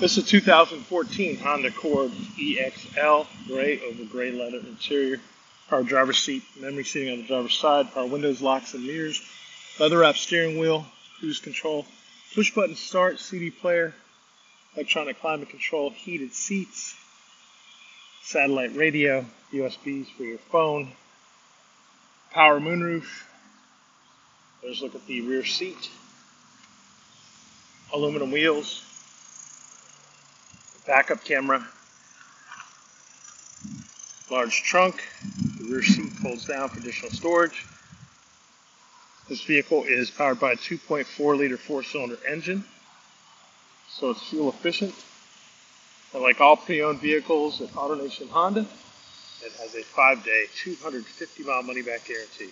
This is 2014 Honda Accord EXL, gray over gray leather interior. Power driver's seat, memory seating on the driver's side, power windows, locks, and mirrors, leather wrapped steering wheel, cruise control, push button start, CD player, electronic climate control, heated seats, satellite radio, USBs for your phone, power moonroof. A look at the rear seat, aluminum wheels, backup camera, large trunk, the rear seat folds down for additional storage. This vehicle is powered by a 2.4 liter four cylinder engine, so it's fuel efficient. And like all pre owned vehicles at AutoNation Honda, it has a five day, 250 mile money back guarantee.